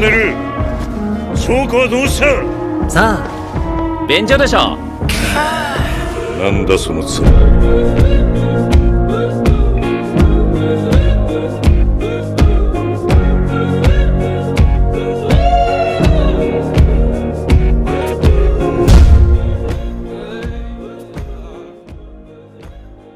んでる。証拠はどうした？さあ便所でしょなんだその面